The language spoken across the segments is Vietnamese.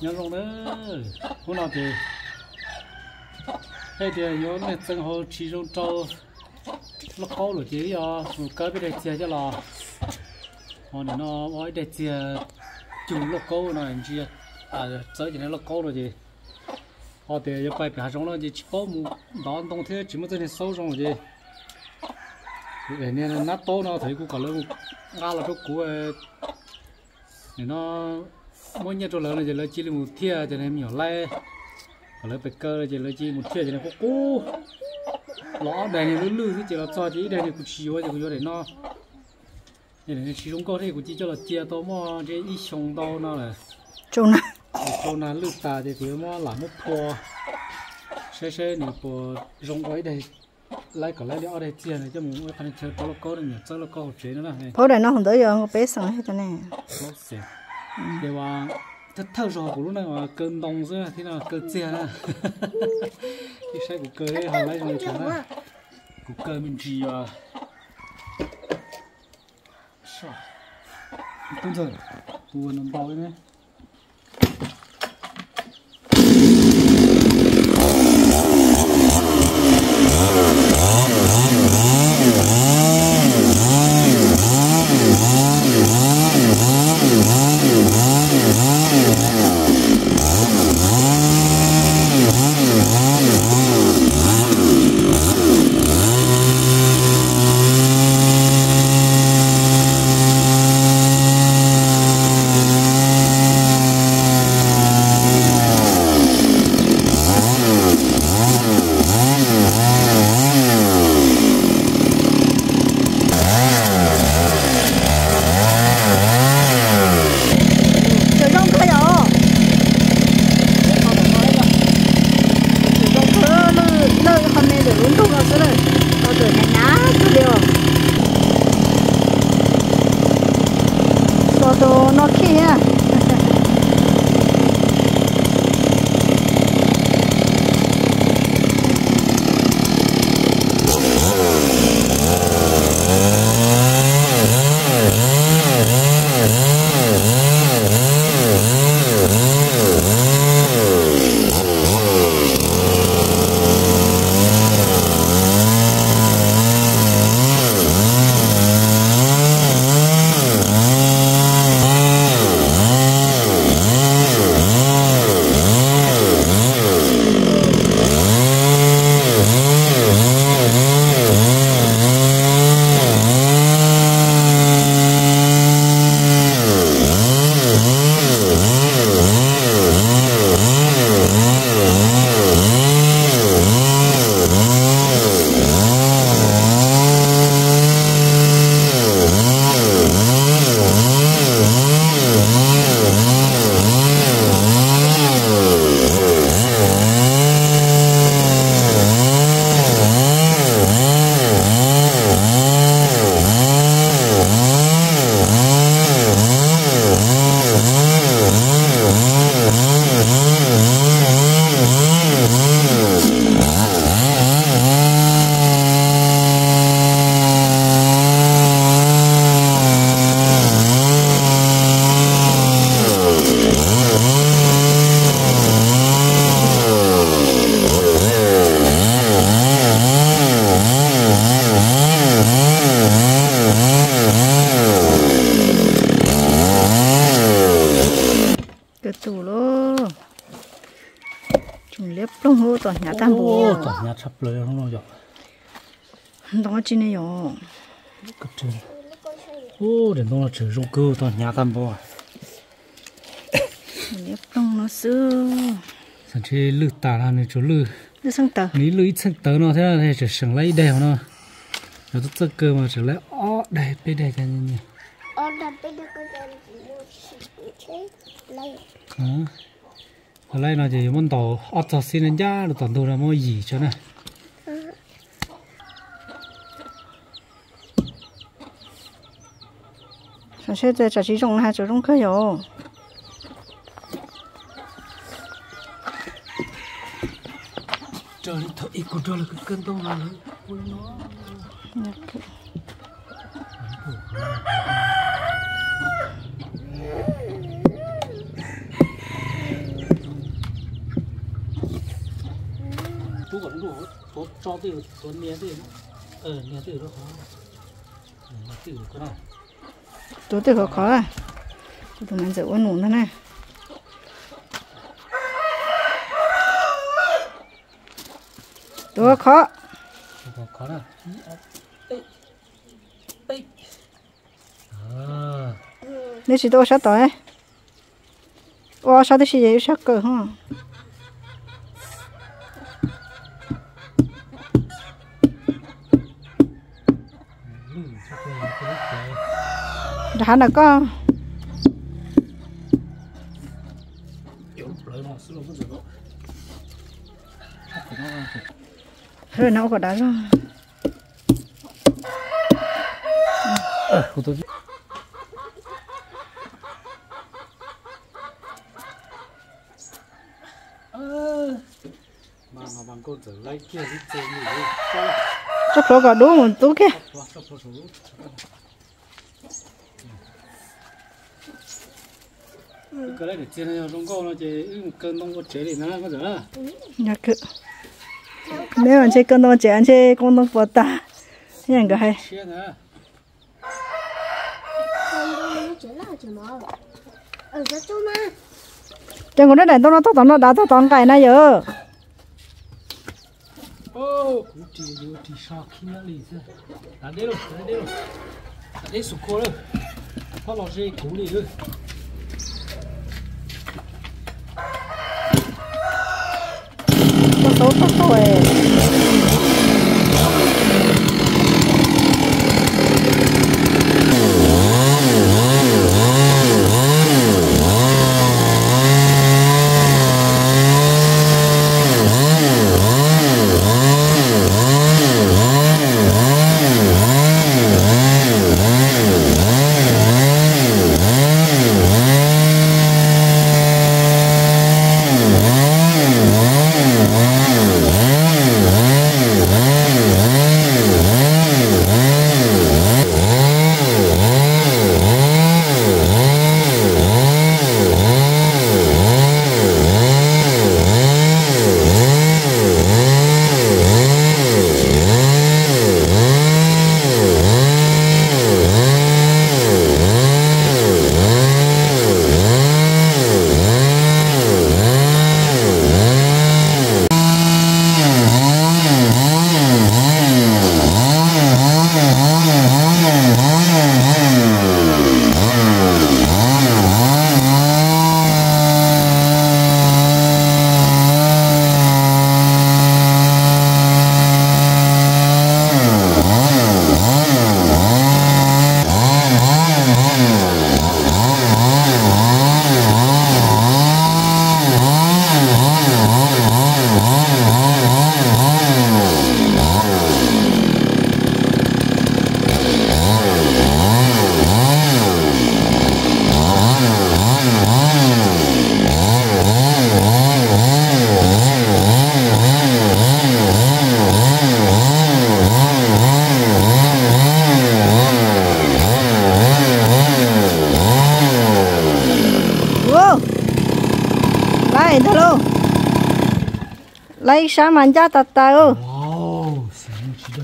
nhớ rong đó hôm nào thì thế thì nhớ này chân hồ chỉ trong trâu. Nó khó rồi chứ à ờ, một cái bên đây chia cho là hồi này nó nói để chia chủ nó câu này chia à tới thì nó câu rồi gì họ ờ, thì giờ bài bài trong nó chỉ có một đó đông thế, chỉ mới tới này sâu trong rồi gì để nên nát to nó, thấy cũng cả lớn ngã là chỗ cũ này nó mỗi nhà chỗ lớn này chỉ là chỉ là một thia cho nên nhỏ lại còn lấy bạch cơ chỉ là chỉ một thia cho nên có cũ lõ đây này lư lư chỉ là cho chỉ đây này cũng chiếu thì cũng cho để nó này này chỉ trong có thể cũng chỉ cho là chia to mà cái ít xong đâu nó là trông nào chỗ nào lư ta thì thì mà làm một po xe xe này po rong gói đây. Lấy còn lấy đi ở đây chia này cho mình phải chơi có được nhiều chơi có chế nữa này. Phố này nó không tới giờ bé sang hết cho này nó sẽ để mà thật thâu rồi của lúc này mà cơn đông giữa thế nào cơn chia nè cái xe của cơ đấy họ lấy rồi chẳng nè của cơ mình chỉ à sao tương buồn nó bao đấy trời rong khai rồi trời rong khai lư lư hôm nay được uống thuốc rồi rồi tôi được nhà nhá tôi đều so đồ nó kia cái tủ lô chúng liếp tòa nhà tam bố tòa nhà chập lưỡi không lo rồi đó chỉ này rồi cấp trên ô để nó là chữ rong cơ tòa nhà tam bố nếp đông nó sư sản chế lư tả là này chỗ lư lư sang tờ ní lư ít sang tờ nó thế là thế, chỉ sừng lấy đều nó nó rất rất cơ mà chỉ lấy ó đây bê đây cái gì nhỉ? ó đây bê đây cái gì này lấy à hôm nay nó chỉ muốn tàu ớt cho xin anh ra được toàn đồ là mua gì cho nè sản xuất từ chỉ trồng dùng hai chỗ dùng cơ yếu trời thật ít của trời cái cơn đông này. nó còn đủ có cho từ có nia từ ờ nia từ đó khó nia từ có nào tôi tự khó khó à. Tụi mình giữ ôn nụ nè tôi khó có khó. Nào Ê, ê. à. Nếu chỉ tôi sát tới ô sao tôi chỉ dễ sát cờ ha ừ, chắc là cái lúc đấy. đã là có Yếu, lấy nó, xin lỗi, không được đâu. Chắc đã là có rồi nó có đá rồi chắc nó có đúng một tú kia cho cho cho số cái này để chơi này trong con nó chơi cơn đông có chơi thì nó có dở nhà cứ nếu anh chơi con đâu chơi anh chơi con đâu bỏ ta. Như cái hay. Chỉ chỉ. Ừ, chẳng có đấy này tôi nó tao nó đã tao tao cái này giờ ô cú chỉ vô chỉ sao khi nó lì ra đã đấy rồi đã đấy rồi. Đã đấy sụp cô rồi. Phát lò dây cú lì rồi tao xấu tao xấu ấy Wow.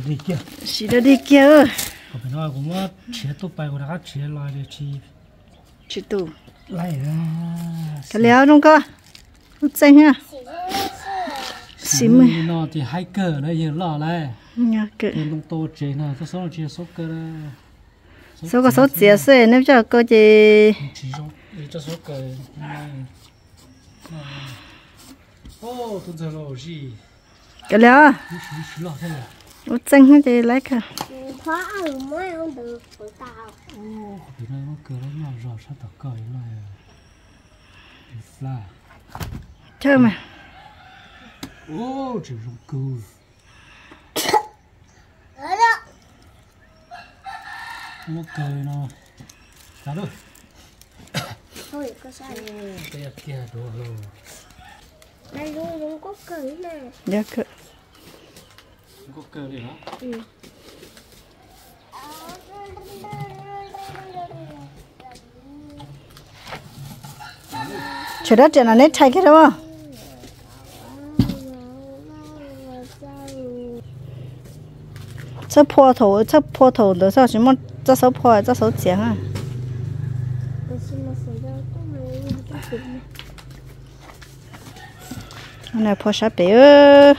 Đi kia. Chỉ được đi kia có phải nói cũng mất chế tốt bài của đã chế lại để chi Chỉ tù. lại ra. Cái léo trong cơ. Hút xanh ha. mười. nó thì hai cờ nó giờ lọ lại Nhà nên lông tô chế nào tôi số chế số cờ Số có số chia sẻ nếu cho cô chị chỉ số để cho số cờ ô tôi giờ rồi gì cái léo. chỉ chỉ lọ thế này Hút xanh ha chị lấy cả. Phá ở mới không được của tao. ô thì nó nó cờ nó nhỏ rõ sao tao cờ này là Chơi mà. ô chỉ dùng cờ Ở đó. nó cờ nó cả rồi Thôi, có sao. kia kia đồ rồi 나요 용꼬끄 있네. 야크. 용꼬끄 이나? 응. छोटा टेना ने ठाई खेर छ फोर थौ छ फोर थौ त छ सिम छ सौ फोर छ सौ चिया nè phô sáp bé ơi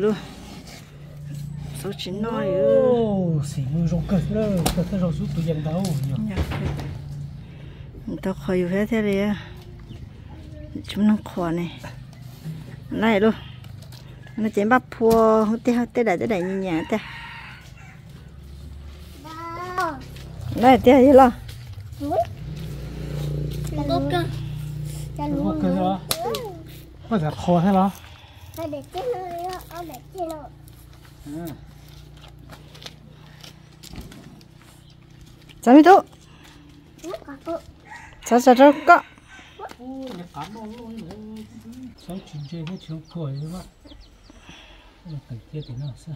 luôn. Số chín nói ô xỉ mưa rong cơn đó cơn thế rồi rút tụi dân đâu tao khỏi hết thế này chúng nó khó này. Này luôn. Nó chém bắp phua hút tê hút tê đại tê đại như nhà tê này tê gì lo? Có cơ. Có cơ rồi có thể khó thế lo? Phải sao mi tu sao sao có nó nó thì sao?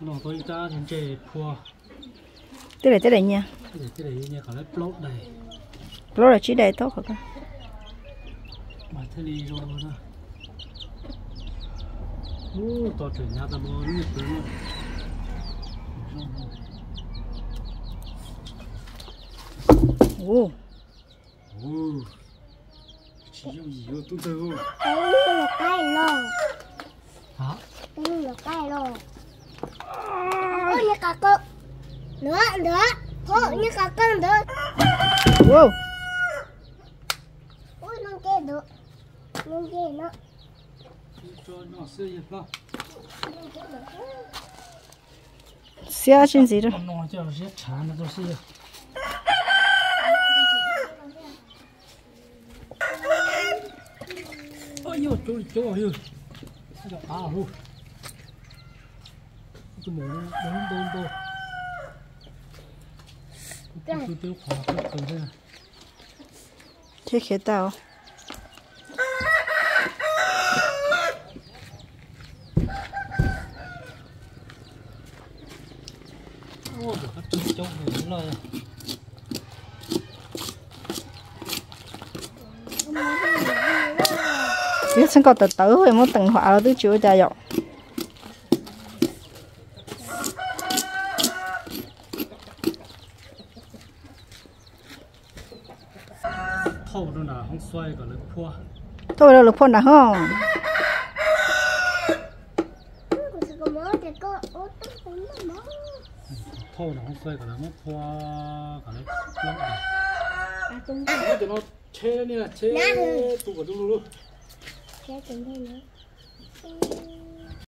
Nó tôi ta chơi Cái này cái này nha. cả này. là chỉ đây tốt hả con mà thế đi rồi đó. Ôi, to chuyển nhà ta bò nó tới luôn. ồ Ôi. Chỉ có gì đâu tôi đâu. Cái này là cái lò. Hả? Cái này là cái lò. Ôi, như cả cơ. Nữa, nữa. Thôi, như cả cơ nữa. wow Ôi, nó kia được. Nó xia trên gì rồi nó cho giết chán nó. Ôi yo. Cái à luôn. Cái mồm nó bốn bốn. Cái cái cái cái cần này. thế khế tao Ôi, cái chỗ chỗ này nó là cái có tự tử rồi muốn từng họa tôi chịu cha dọc thôi đâu là không xoay cả thôi đâu được phone nào không thôi nó không xoay cả lấy mất phua cả lấy lắm này. À, tung Nó cho này chế nè, chế tụ vào trong luôn kéo tung đây nữa.